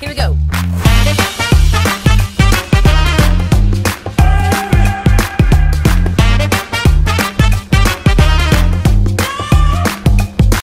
Here we go.